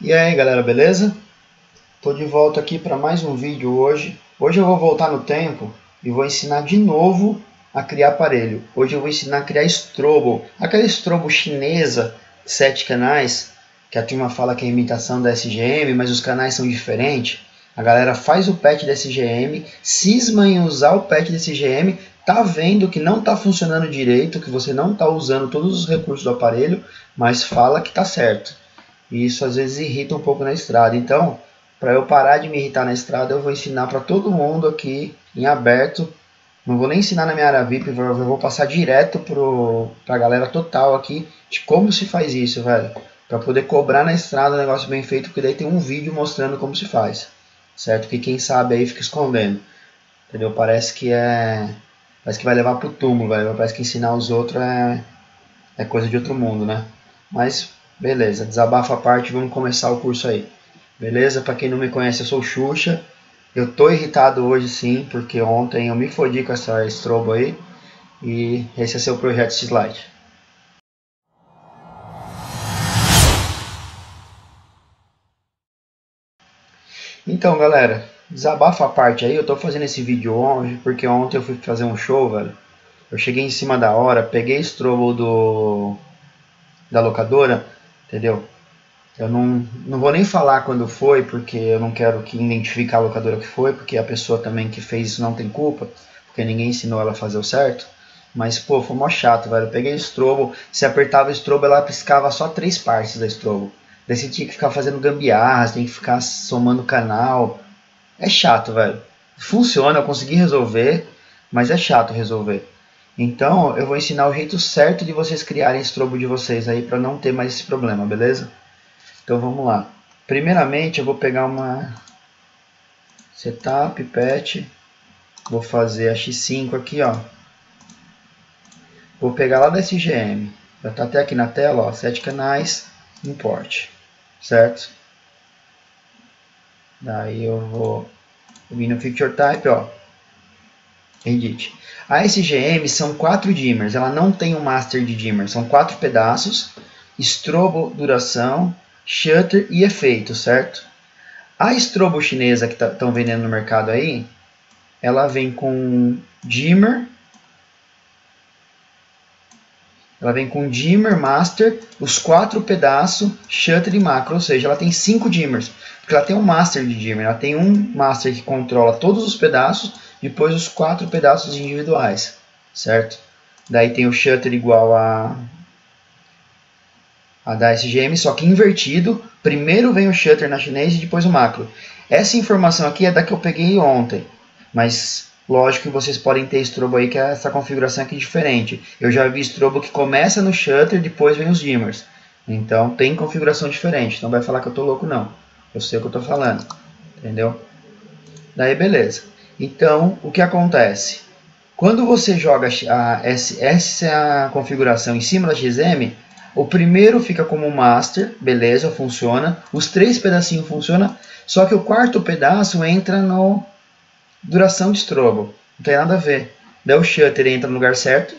E aí galera, beleza? Tô de volta aqui para mais um vídeo hoje. Hoje eu vou voltar no tempo e vou ensinar de novo a criar aparelho. Hoje eu vou ensinar a criar strobo, aquela strobo chinesa, sete canais, que a turma fala que é imitação da SGM, mas os canais são diferentes. A galera faz o patch da SGM, cisma em usar o patch da SGM, tá vendo que não tá funcionando direito, que você não tá usando todos os recursos do aparelho, mas fala que tá certo. E isso às vezes irrita um pouco na estrada. Então, para eu parar de me irritar na estrada, eu vou ensinar para todo mundo aqui em aberto. Não vou nem ensinar na minha área VIP, eu vou passar direto para a galera total aqui de como se faz isso, velho. Para poder cobrar na estrada um negócio bem feito, porque daí tem um vídeo mostrando como se faz. Certo? Que quem sabe aí fica escondendo. Entendeu? Parece que é. Parece que vai levar pro túmulo, velho. Parece que ensinar os outros é, é coisa de outro mundo, né? Mas Beleza, desabafa a parte, vamos começar o curso aí. Beleza? Para quem não me conhece, eu sou o Xuxa. Eu tô irritado hoje sim, porque ontem eu me fodi com essa strobo aí. E esse é seu projeto slide. Então, galera, desabafa a parte aí. Eu tô fazendo esse vídeo hoje porque ontem eu fui fazer um show, velho. Eu cheguei em cima da hora, peguei strobo do da locadora entendeu? Eu não, não vou nem falar quando foi, porque eu não quero que identifique a locadora que foi, porque a pessoa também que fez isso não tem culpa, porque ninguém ensinou ela a fazer o certo. Mas, pô, foi mó chato, velho. Eu peguei o estrobo, se apertava o estrobo, ela piscava só três partes da estrobo. Daí você tinha que ficar fazendo gambiarras, tem que ficar somando canal. É chato, velho. Funciona, eu consegui resolver, mas é chato resolver. Então, eu vou ensinar o jeito certo de vocês criarem estrobo de vocês aí para não ter mais esse problema, beleza? Então, vamos lá. Primeiramente, eu vou pegar uma setup, patch, vou fazer a X5 aqui, ó. Vou pegar lá da SGM, já está até aqui na tela, ó, 7 canais, import, certo? Daí eu vou vir no Picture Type, ó, Edit. A SGM são quatro dimmers, ela não tem um master de dimmer, são quatro pedaços, estrobo, duração, shutter e efeito, certo? A estrobo chinesa que estão tá, vendendo no mercado aí, ela vem com dimmer, ela vem com dimmer, master, os quatro pedaços, shutter e macro, ou seja, ela tem cinco dimmers, porque ela tem um master de dimmer, ela tem um master que controla todos os pedaços depois os quatro pedaços individuais, certo? Daí tem o shutter igual a, a da SGM, só que invertido. Primeiro vem o shutter na chinês e depois o macro. Essa informação aqui é da que eu peguei ontem, mas lógico que vocês podem ter strobo aí que é essa configuração aqui diferente. Eu já vi strobo que começa no shutter, depois vem os dimmers. Então tem configuração diferente, não vai falar que eu tô louco não. Eu sei o que eu tô falando, entendeu? Daí beleza. Então, o que acontece? Quando você joga a, essa é configuração em cima da XM, o primeiro fica como master, beleza, funciona. Os três pedacinhos funcionam, só que o quarto pedaço entra no duração de strobo. Não tem nada a ver. Daí o shutter entra no lugar certo,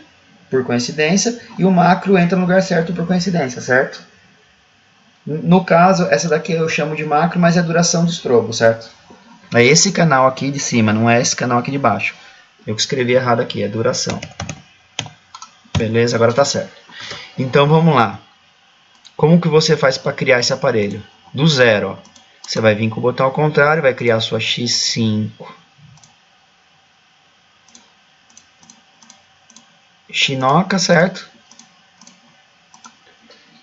por coincidência, e o macro entra no lugar certo por coincidência, certo? No caso, essa daqui eu chamo de macro, mas é duração de strobo, certo? É esse canal aqui de cima, não é esse canal aqui de baixo. Eu escrevi errado aqui, é duração. Beleza? Agora tá certo. Então vamos lá. Como que você faz para criar esse aparelho? Do zero, ó. Você vai vir com o botão ao contrário, vai criar a sua X5. Chinoca, certo?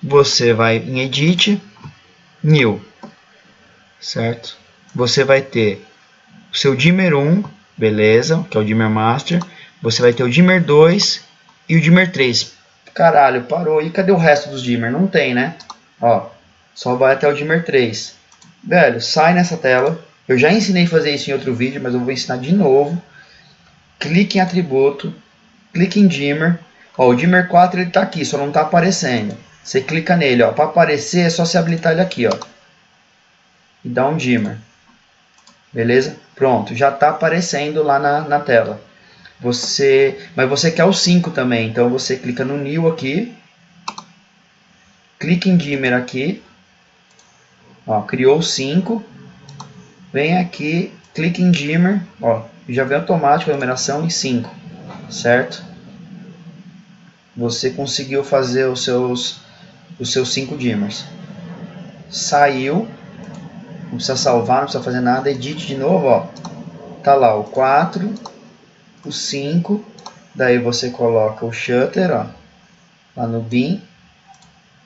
Você vai em Edit, New, certo? você vai ter o seu dimmer 1, beleza, que é o dimmer master. Você vai ter o dimmer 2 e o dimmer 3. Caralho, parou. E cadê o resto dos dimmer? Não tem, né? Ó, só vai até o dimmer 3. Velho, sai nessa tela. Eu já ensinei a fazer isso em outro vídeo, mas eu vou ensinar de novo. Clique em atributo, clique em dimmer. Ó, o dimmer 4 ele tá aqui, só não tá aparecendo. Você clica nele, ó. Para aparecer é só se habilitar ele aqui, ó. E dá um dimmer. Beleza? Pronto, já está aparecendo lá na, na tela. Você, mas você quer o 5 também, então você clica no new aqui. Clica em dimmer aqui. Ó, criou o 5. Vem aqui, clica em dimmer, ó, já vem automático a numeração em 5, certo? Você conseguiu fazer os seus os seus 5 dimmers. Saiu, não precisa salvar, não precisa fazer nada, edite de novo, ó. Tá lá o 4, o 5, daí você coloca o shutter, ó, lá no bin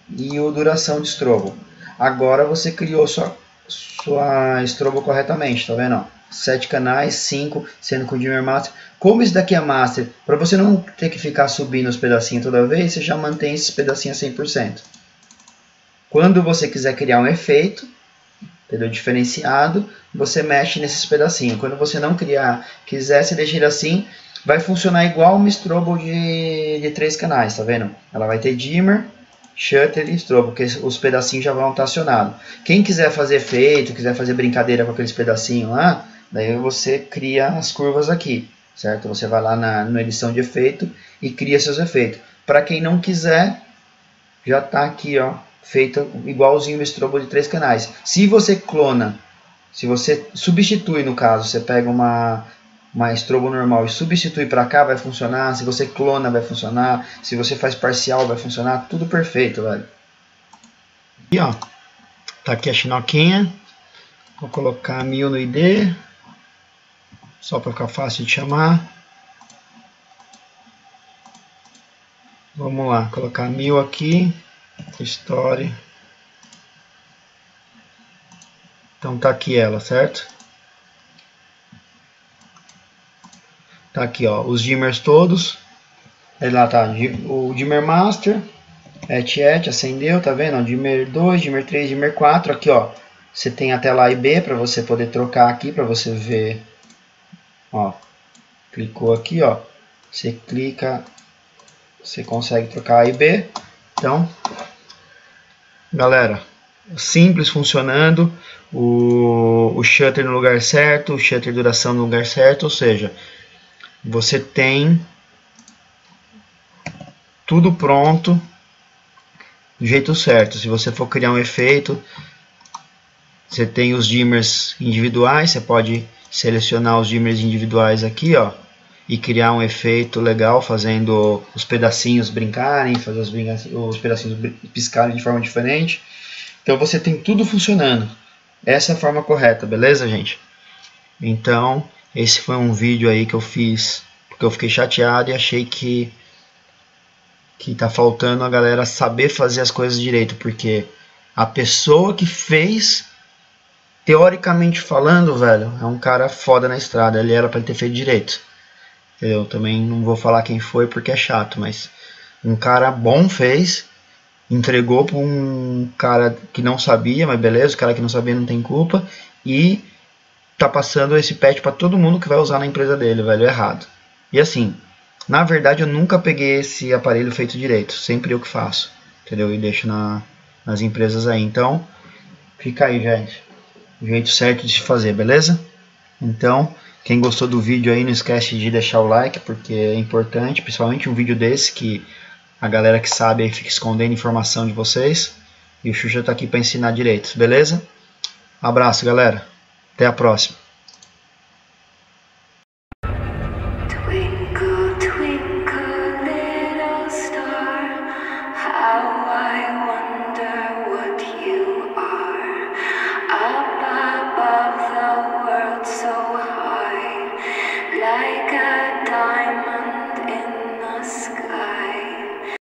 e o duração de strobo. Agora você criou sua sua strobo corretamente, tá vendo? Sete canais, cinco, sendo com dimmer master. Como isso daqui é master, para você não ter que ficar subindo os pedacinhos toda vez, você já mantém esses pedacinhos a 100%. Quando você quiser criar um efeito, entendeu? diferenciado, você mexe nesses pedacinhos. Quando você não criar, quiser, você deixa ele assim, vai funcionar igual uma strobo de, de três canais, tá vendo? Ela vai ter dimmer, shutter e strobo, porque os pedacinhos já vão estar acionados. Quem quiser fazer efeito, quiser fazer brincadeira com aqueles pedacinhos lá, daí você cria as curvas aqui, certo? Você vai lá na, na edição de efeito e cria seus efeitos. Para quem não quiser, já está aqui, ó, feito igualzinho o strobo de três canais. Se você clona, se você substitui no caso, você pega uma uma strobo normal e substitui para cá, vai funcionar. Se você clona, vai funcionar. Se você faz parcial, vai funcionar. Tudo perfeito, velho. E ó, tá aqui a chinoquinha. Vou colocar mil no ID. Só para ficar fácil de chamar. Vamos lá, colocar mil aqui. Story. Então tá aqui ela, certo? Tá aqui, ó, os dimmers todos. Aí lá tá o dimmer master, et et, acendeu, tá vendo? dimmer 2, dimmer 3, dimmer 4, aqui ó. Você tem a tela A e B para você poder trocar aqui para você ver. Ó, clicou aqui, ó. Você clica, você consegue trocar A e B. Então, galera, simples funcionando, o, o shutter no lugar certo, o shutter duração no lugar certo, ou seja, você tem tudo pronto do jeito certo. Se você for criar um efeito, você tem os dimmers individuais, você pode selecionar os dimmers individuais aqui, ó, e criar um efeito legal fazendo os pedacinhos brincarem, fazer os, os pedacinhos piscarem de forma diferente. Então você tem tudo funcionando. Essa é a forma correta, beleza, gente? Então, esse foi um vídeo aí que eu fiz porque eu fiquei chateado e achei que que tá faltando a galera saber fazer as coisas direito, porque a pessoa que fez teoricamente falando, velho, é um cara foda na estrada, ele era para ter feito direito. Eu também não vou falar quem foi porque é chato, mas um cara bom fez, entregou para um cara que não sabia, mas beleza, o cara que não sabia não tem culpa e tá passando esse patch para todo mundo que vai usar na empresa dele, velho, errado. E assim, na verdade eu nunca peguei esse aparelho feito direito, sempre eu que faço, entendeu? E deixo na, nas empresas aí. Então, fica aí, gente, o jeito certo de se fazer, beleza? Então, quem gostou do vídeo aí, não esquece de deixar o like, porque é importante, principalmente um vídeo desse que a galera que sabe aí fica escondendo informação de vocês. E o Xuxa tá aqui para ensinar direito, beleza? Abraço, galera. Até a próxima.